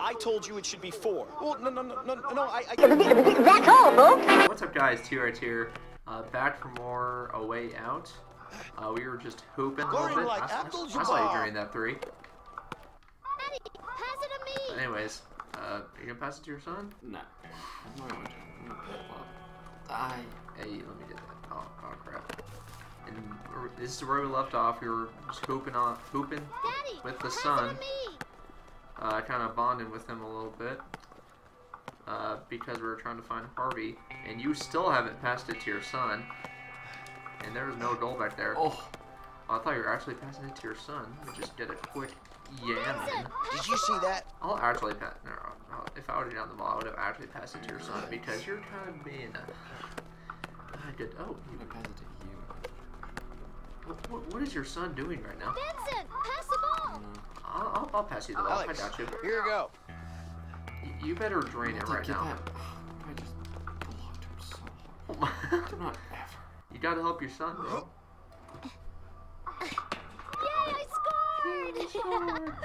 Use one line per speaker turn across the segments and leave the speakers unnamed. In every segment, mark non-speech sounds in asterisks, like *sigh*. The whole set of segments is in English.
I told you it should be four. Well, no, no, no, no, no. I. I...
That's all, folks.
What's up, guys? T right here. Uh, back for more A Way Out. Uh, we were just hooping a little bit.
like
I, I- I saw you during that three.
Daddy, pass it to
But
me.
anyways, uh, you gonna pass it to your son?
No. I'm not going to. I'm not going to. I.
Hey, let me get that. Oh, oh crap. And this is where we left off. We were just hooping on, hooping
Daddy,
with the
pass
sun.
It to me.
uh, kind of bonded with him a little bit uh, because we were trying to find Harvey, and you still haven't passed it to your son. And there was no goal back there.
Oh.
I thought you were actually passing it to your son. We just get a quick yam
Pass
in.
it. Pass
Did you see that?
I'll actually pass. No, no, if I would have down the ball, I would have actually passed it to your son because you're kind of being a. a good. Oh,
I'm going to pass it to you.
what, what, what is your son doing right now?
Vincent, pass the ball.
I'll, I'll, I'll pass you the ball.
Alex,
I got you.
here you go.
You, you better drain it right now.
that. I just blocked him so hard. *laughs* Do not ever.
you gotta help your son, bro.
Yay, I scored.
Okay. *laughs*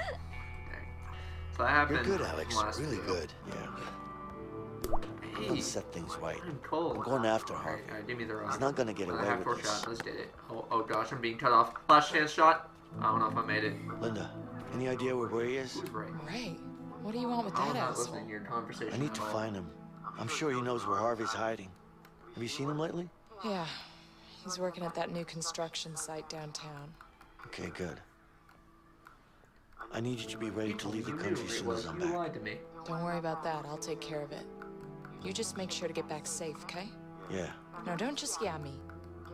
So that happened.
You're good, Alex.
last
Really
video.
good. Yeah.
Hey,
Let's set things right.
I'm cold.
I'm going after
Alright,
Harvey.
alright, give me the rock.
He's not gonna get
Uh,
away with this.
shot. Let's get it. Oh, oh gosh, I'm being cut off. Last chance shot. I don't know if I made it.
Linda, any idea where Ray is?
Who's right?
Right. What do you want with that
not
asshole?
listening to your conversation.
I need to find him. I'm sure he knows where Harvey's hiding. Have you seen him lately?
Yeah. He's working at that new construction site downtown.
Okay, good. I need you to be ready to leave the country as soon as I'm back.
lied to me.
Don't worry about that. I'll take care of it. You just make sure to get back safe, okay?
Yeah,
No, don't just yeah me.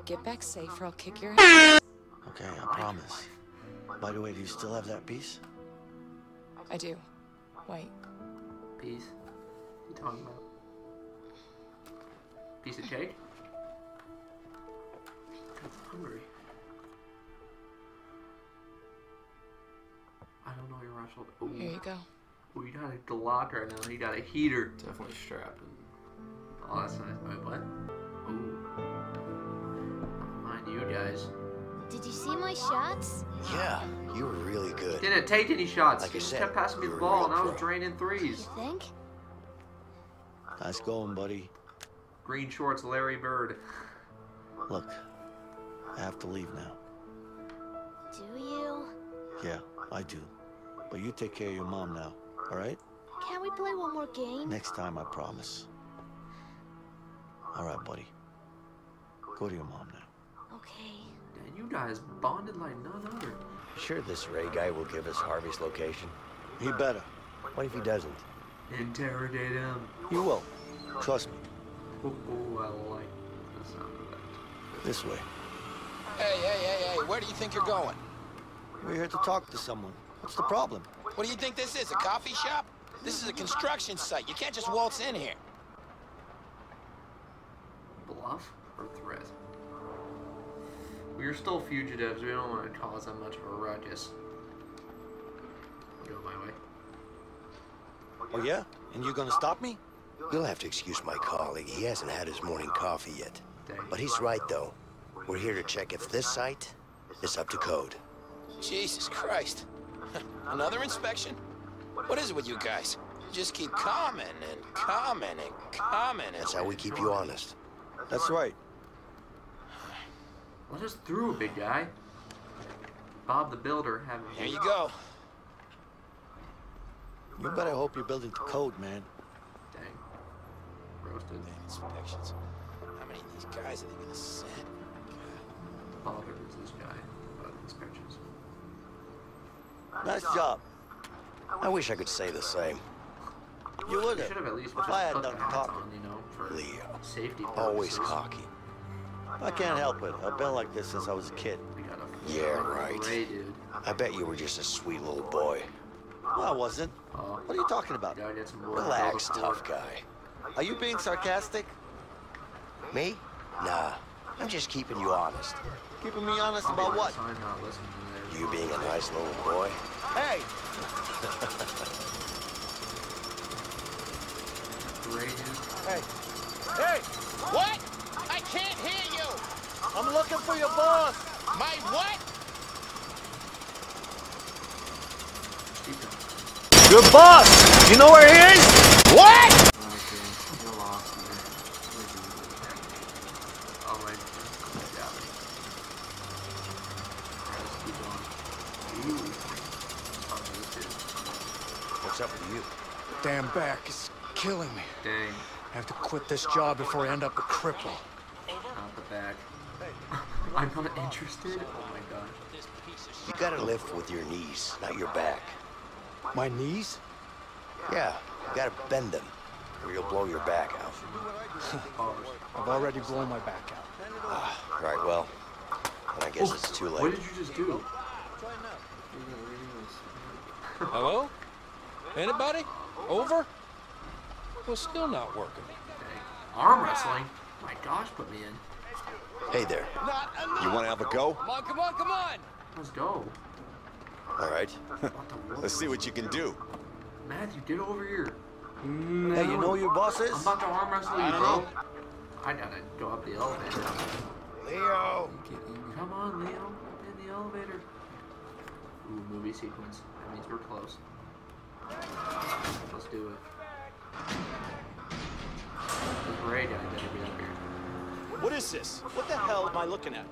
Get back safe or I'll kick your ass.
okay, I promise. By the way, do you still have that piece?
I do. Wait.
Piece? What you talking about? Piece of cake? I'm hungry. I don't know your Russell. Ooh.
Here you go.
Ooh, you got a Glock right now. You got a heater.
Definitely strapping.
Oh, that's nice. Wait, what? Ooh. Mind you guys.
Did you see my shots?
Yeah, you were really good.
Didn't take any shots.
Like I
you just
said,
kept passing me
you're
the
a
ball,
real
and I was draining threes.
You think?
Nice going, buddy.
Green shorts, Larry Bird.
Look, I have to leave now.
Do you?
Yeah, I do. But you take care of your mom now, all right?
Can we play one more game?
Next time, I promise. All right, buddy. Go to your mom now.
Okay.
And you guys bonded like none other.
Sure this Ray guy will give us Harvey's location?
He better.
What if he doesn't?
Interrogate him.
You will. Trust me.
Ooh, I like the sound of that.
This way.
Hey, hey, hey, hey, where do you think you're going?
We're here to talk to someone. What's the problem?
What do you think this is, a coffee shop? This is a construction site. You can't just waltz in here.
Bluff or threat? We are still fugitives. We don't want to cause that much of a ruckus. Go my way.
Oh, yeah? And you're gonna stop me?
You'll have to excuse my colleague. He hasn't had his morning coffee yet.
Dang.
But he's right, though. We're here to check if this site is up to code.
Jesus Christ. *laughs* Another inspection? What is it with you guys? You just keep coming and coming and coming and...
That's how we keep you honest.
That's right.
Let us through, a big guy. Bob the Builder having
Here you go.
You better hope you're building to code, man.
Dang. Roasted.
Inspections. How many of these guys are they gonna send?
Bob is this guy. Uh, inspections.
Nice job.
I wish I could say the same.
You would have.
have at least
If I had
put the
done talking.
on, you know, for
Leo.
safety purposes.
Always cocky.
I can't help it. I've been like this since I was a kid.
We got a
Yeah, right. I bet you were just a sweet little boy.
No, I wasn't. What are you talking about?
gotta get some.
Relax, tough guy.
Are you being sarcastic?
Me? Nah. I'm just keeping you honest.
Keeping me honest about what?
I'm not listening to
You being a nice little boy.
Hey! *laughs* Hey! Hey!
What? I can't hear you!
I'm looking for your boss!
My what?
Keep.
Your boss! You know where he is? What?
Okay, you're lost here.
My, my god. Alright, let's keep going. Ooh. This is
What's up with you?
Damn back is killing me.
dang,
I have to quit this job before I end up a cripple.
Not the back. I'm not interested. Oh my god.
You gotta lift with your knees, not your back.
My knees?
Yeah, you gotta bend them, or you'll blow your back out. *laughs*
I've already blown my back out.
Ah, right, well, then I guess it's too late.
What did you just do?
Hello? Anybody? Over? Well, still not working.
Arm wrestling? My gosh, put me in.
Hey there.
You want to have a go?
Come on, come on, come on!
Let's go.
All right.
What the world?
Let's see what you can do.
Matthew, get over here.
Hey, you know who your boss is?
I'm about to arm wrestle you, bro. I gotta go up the elevator.
Leo!
Come on, Leo. In the elevator. Ooh, movie sequence. That means we're close. Let's do it. The parade guy better be up here.
What is this? What the hell am I looking at?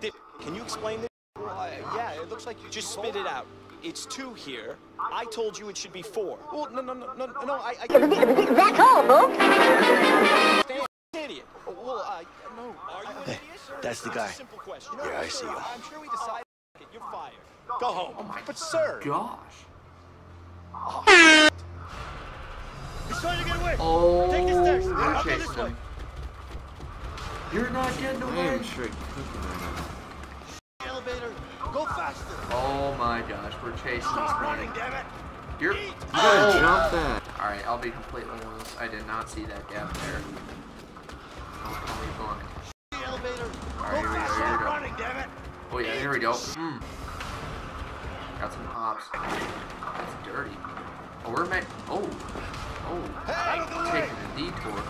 Did, can you explain this? Well, uh, yeah, it looks like you just spit it out. It's two here. I told you it should be four. Well, no, no, no, no, no. I, I
That's all, folks.
Stand, idiot. Well, uh, no. Are you an
Hey,
idiot?
that's the guy.
simple question.
Yeah, I see him.
I'm sure we decided. You're fired. Go home. Oh my. But sir.
Gosh.
He's trying to get away.
Oh,
Take the stairs.
we're
I'll go
chasing
this way.
Him. You're not getting
I
away.
am straight cooking right now.
Elevator. Go faster.
Oh my gosh, we're chasing this
Stop
man.
running, damn it.
You're.
You gotta
Oh.
jump that.
Alright, I'll be completely honest. I did not see that gap there. Don't call me blind.
The elevator.
Alright, here we go. Here we go.
running, damn it.
Oh yeah, here we go. Mm. Got some hops. That's dirty. Oh, we're ma- Oh. Oh. Taking a detour.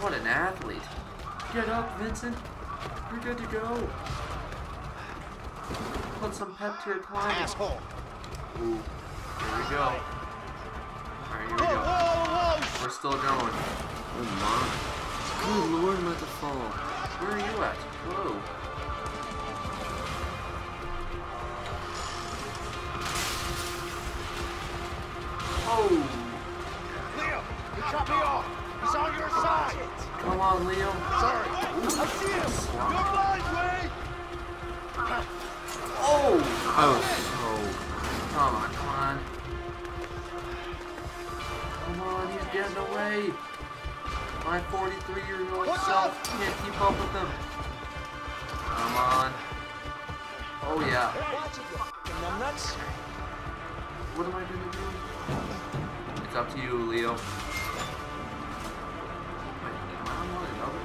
What an athlete. Get up, Vincent. You're good to go. Put some pep to your climbing.
Asshole.
Ooh. Here we go. Alright, here we go. We're still going.
Oh my. Good lord, I'm about to fall.
Where are you at? Whoa. Oh.
Leo, you cut me off. He's on your side.
Come on, Leo.
Sorry. I see him. You're.
Oh.
So.
Come on, come on. Come on, he's getting away. My 43 year old self
up?
can't keep up with him. Come on. Oh yeah. What am I gonna do? It's up to you, Leo. Wait, I on another?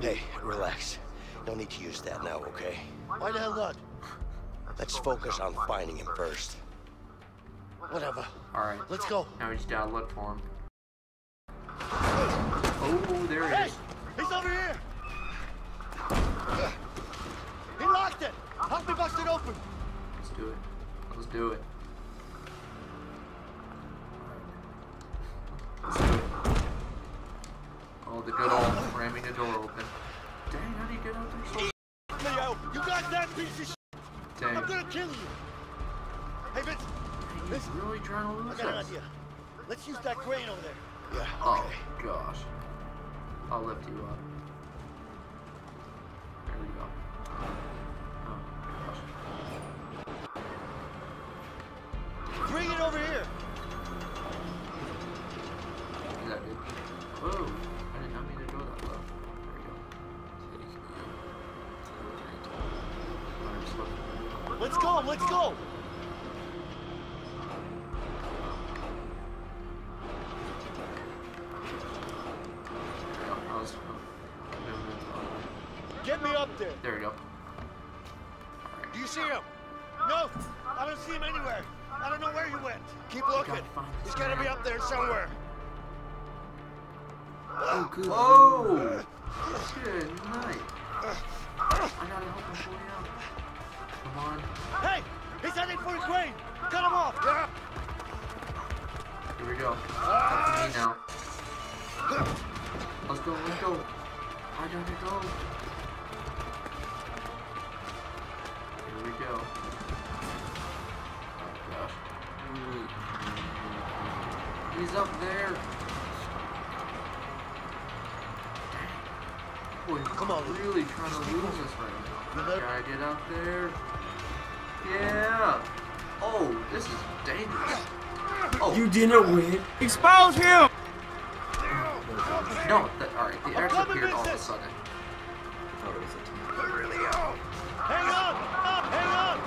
Hey, relax. No need to use that now, okay?
Why the hell not?
Let's focus on finding him first.
Whatever.
Alright,
Let's go.
now we just gotta look for him. Oh, there he
Hey,
is.
he's over here. He locked it. Help me bust it open.
Let's do it. Let's do it. Looking.
Let's go,
Come on.
Hey, he's heading for the crane. Cut him off. Yeah.
Here we go. To me now. Let's go, let's go. I gotta go. Here we go. Oh gosh. He's up there. Boy, he's
Come on.
really trying to lose us right now.
Better-
Gotta get up there. Yeah. Oh, this is dangerous. Oh,
You didn't win.
Expose him!
no. The, all right, the X
coming,
appeared all of a sudden.
I thought it was a team.
Really out. Hang on. Up. Hang on.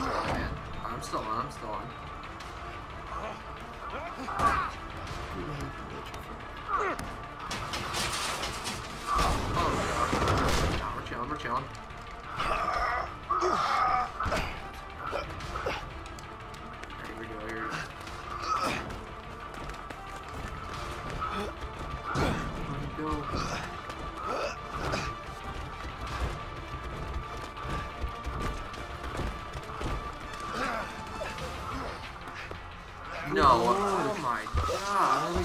Oh, man. I'm still on. I'm still on. Oh me go. No. Oh my god.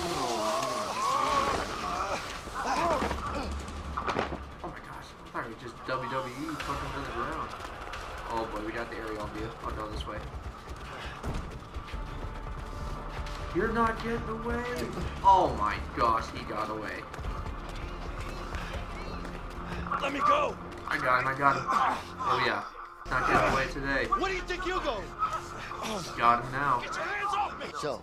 Oh my gosh. I thought we just WWE took him to the ground. Oh boy, we got the aerial view. I'll go this way. You're not getting away. Oh my gosh, he got away.
Let me go.
I got him, I got him. Oh yeah. Not getting away today.
Where do you think you go?
Got him now.
Get your hands off me. So,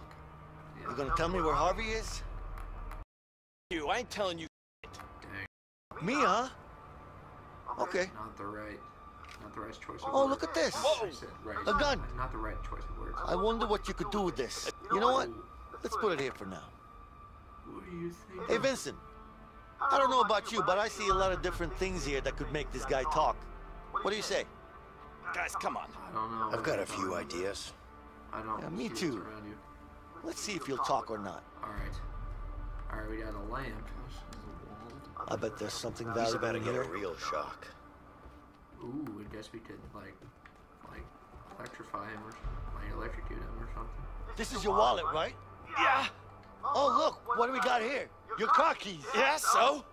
you gonna tell me where Harvey is?
You, I ain't telling you.
Dang.
Me, huh? Okay.
Not the right. Not the right choice of
Oh,
words.
look at this.
Right.
A gun.
Not the right choice of words.
I wonder what you could do with this. You know what? Let's put it here for now.
What do you think?
Hey, Vincent. I don't know about you, but I see a lot of different things here that could make this guy talk. What do you say?
Guys, come on.
I don't know.
I've got a few ideas.
I don't
Yeah, me too. Let's see if you'll talk or not.
All right. All right, we got a lamp.
I bet there's something valuable He's
about to get
here.
a real shock.
Ooh, I guess we could like, like, electrify him or like electrocute him or something.
This is your wallet, right?
Yeah,
Oh, look, what do we got here? Your car keys.
yeah, so?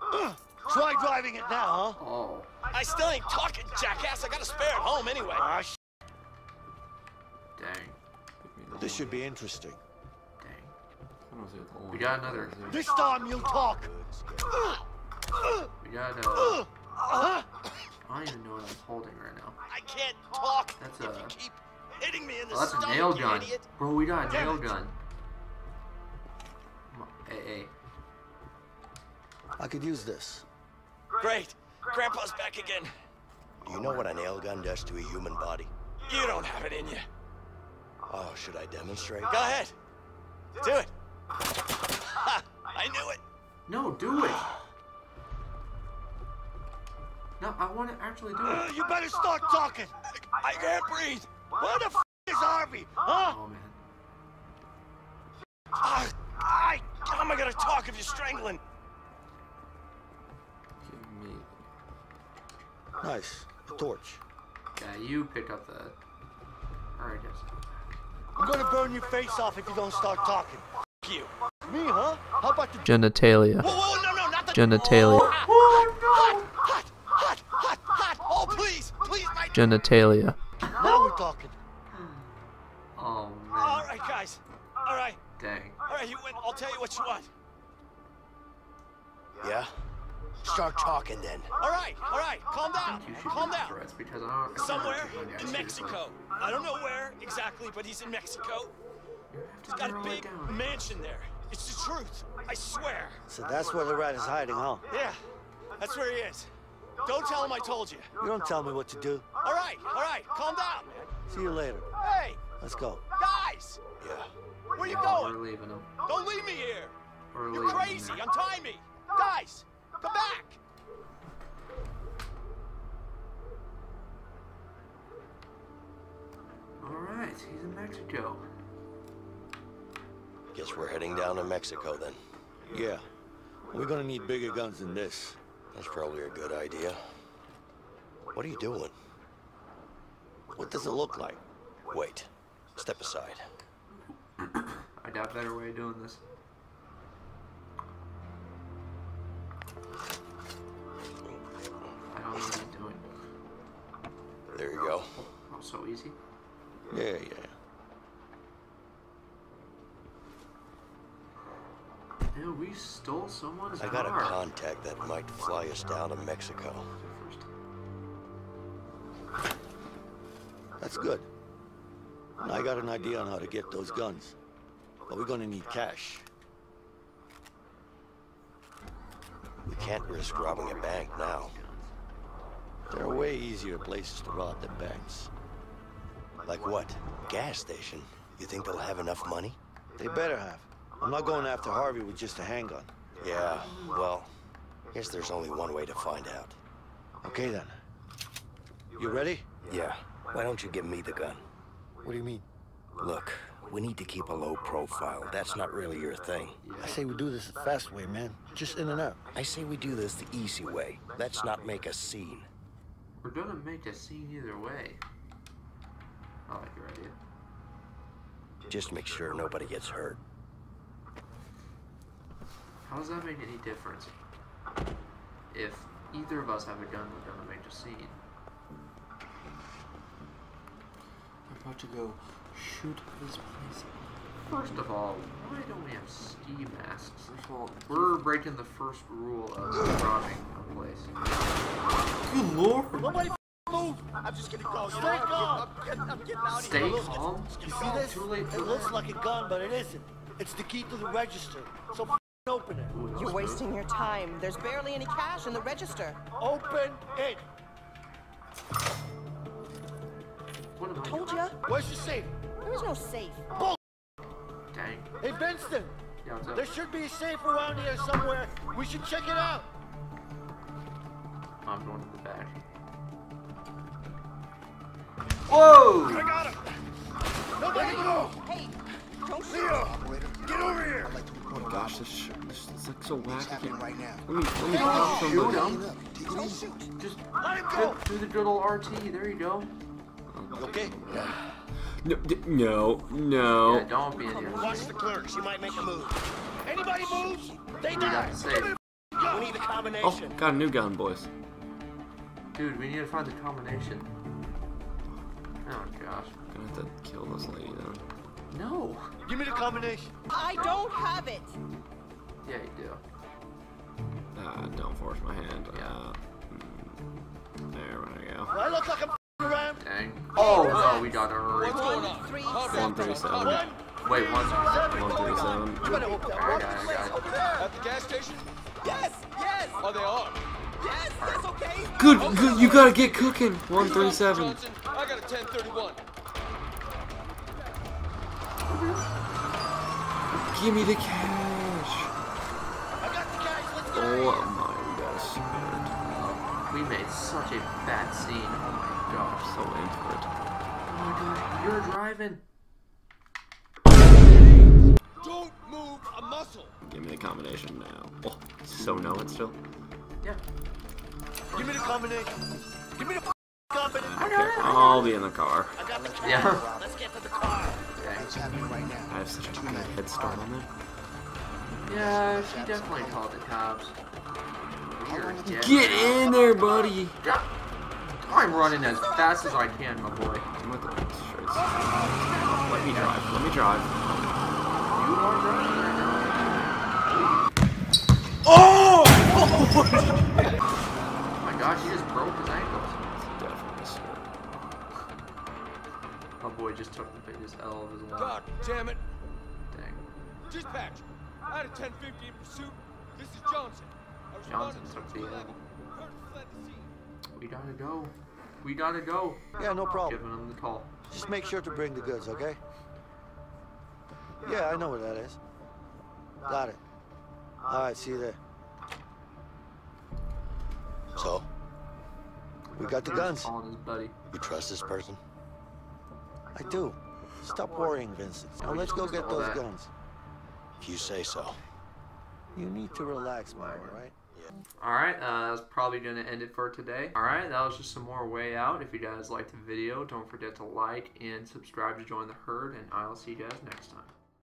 *clears throat*
Try driving it now, huh?
Oh,
I still ain't talking, jackass. I got a spare at home anyway.
Ah, sh-
dang,
This should be interesting.
Dang. We got another.
This time you'll talk.
We got uh. I don't even know what I'm holding right now.
I can't talk
That's
if
a-
you keep hitting me in the
Oh, that's a nail gun.
idiot.
Bro, we got a
Damn
nail
it.
gun. Hey, hey.
I could use this.
Great. Grandpa's back again.
Do You know what a nail gun does to a human body?
You don't have it in you.
Oh, should I demonstrate?
Go ahead. Do it. Ha! I knew it.
No, do it. No, I want to actually do
Uh,
it.
you better start talking.
I can't breathe.
Where the f is Harvey? Huh?
Oh man.
Ah, I, how am I gonna talk if you're strangling? Give me...
Nice. A torch.
Yeah, you pick up the. Alright, guys.
I'm gonna burn your face off if you don't start talking.
F you.
Me, huh? How about the
Genitalia.
Whoa, whoa, no, no, not the.
Genitalia.
Oh, hot, hot, hot, hot, hot. Oh, please, please, my.
Genitalia.
Now we're talking.
Oh man.
right, guys. All right,
Dang.
all right. You win. I'll tell you what you want.
Yeah? Start talking then.
All right, all right. Calm down. Calm down.
because I don't.
Somewhere
take my guys
in. Mexico. I don't know where exactly, but he's in Mexico.
You have to
He's got a big mansion there. It's the truth. I swear.
So that's where the rat is hiding, huh?
Yeah, that's where he is. Don't tell him I told you.
You don't tell me what to do.
All right, all right. Calm down, man.
See you later.
Hey,
Let's go.
guys,
Yeah.
where you
No,
going?
We're leaving them.
Don't leave me here.
We're
You're crazy.
them.
Untie me. Guys, come back.
Alright, he's in Mexico.
Guess we're heading down to Mexico then.
Yeah. We're gonna need bigger guns than this.
That's probably a good idea. What are you doing?
What does it look like?
Wait. Step aside.
I got a better way of doing this. I don't know what he's doing.
There you go.
Oh, oh so easy.
Yeah, yeah.
Yeah, we stole someone's
I got a
car.
contact that might fly us down to Mexico.
That's good. I got an idea on how to get those guns. But we're gonna need cash.
We can't risk robbing a bank now.
There are way easier places to rob than banks.
Like what? Gas station? You think they'll have enough money?
They better have. I'm not going after Harvey with just a handgun.
Yeah, well, guess there's only one way to find out.
Okay then. You ready?
Yeah. Why don't you give me the gun?
What do you mean?
Look, we need to keep a low profile. That's not really your thing.
I say we do this the fast way, man. Just in and out.
I say we do this the easy way. Let's not make a scene.
We're gonna make a scene either way. I like your idea.
Just make sure nobody gets hurt.
How does that make any difference? If either of us have a gun, we're gonna make a scene.
I'm about to go shoot this place.
First of all, why don't we have ski masks?
First of all,
We're breaking the first rule of robbing a place.
good lord!
Nobody move! I'm just getting close. Stay calm! I'm getting, I'm getting out
Stay calm.
You see this?
Too late
It looks like a gun, but it isn't. It's the key to the register. So f- open it.
You're wasting your time. There's barely any cash in the register.
Open it.
What am I
Told
doing?
ya.
Where's your safe?
There is no safe.
Dang.
Hey, Vincent.
Yeah, what's up?
There should be a safe around here somewhere. We should check it out.
I'm going to the back. Whoa!
I got him. Nobody move.
Hey, don't shoot.
Leo, get over here.
My gosh, this, sh- this is like so wacky.
right now.
Let me, let me pop
Shoot
somebody.
him.
Take it easy.
Just
Let him
do,
go.
do the good old RT. There you go.
You okay?
No, d- no, no.
Yeah, don't be an idiot.
Watch the clerk. She might make a move.
Anybody moves, they
We
die.
got to save.
We need a
Oh, got a new gun, boys.
Dude, we need to find the combination. Oh gosh.
I'm Gonna have to kill this lady then.
No.
Give me the combination.
I don't have it.
Yeah, you do.
Uh, don't force my hand.
Yeah.
Uh, mm, there we go.
Do I look like I'm around?
Dang. Oh no, we gotta hurry.
One, three,
One thirty seven.
One.
Wait, one.
One thirty seven.
You better hope that
I got
over there.
At the gas station?
Yes, yes,
Oh, they are.
yes, that's okay.
Good, good. You gotta get cooking. One thirty seven.
I got a 1031. Mm-hmm.
Give me the cash.
I got the guys. Let's go.
Oh my, we got scared.
We made such a bad scene. Oh my gosh.
So into it.
Oh my gosh. You're driving.
Don't move a muscle.
Give me the combination now. Oh, so no, it's still.
Yeah.
Give me the combination. Give me the combination.
Okay, I'll be in the car.
I got the.
Yeah. Dang.
It's happening right now.
I have such a good head start on that.
Yeah, she definitely called the cops.
Get in there, buddy.
I'm running as fast as I can, my boy.
I'm at the straights. Let me drive. Let me drive.
You are driving.
Oh! *laughs*
Oh my gosh, he just broke his ankles. Boy just took the biggest L of his life.
God damn it.
Dang.
Dispatch. I had a 1050 in pursuit. This is Johnson. I was
Johnson took
to
the
11.
L.
Curtis fled the scene.
We gotta go. We gotta go.
Yeah, no problem.
Giving him the call.
Just make sure to bring the goods, okay? Yeah, I know where that is. Got it. All right, see you there.
So,
We got the guns.
Buddy.
you trust this person?
I do. Stop worrying, Vincent. Now let's go get those guns.
If you say so.
You need to relax, Myra, right?
Alright, uh, that's probably going to end it for today. Alright, that was just some more Way Out. If you guys liked the video, don't forget to like and subscribe to join the herd, and I'll see you guys next time.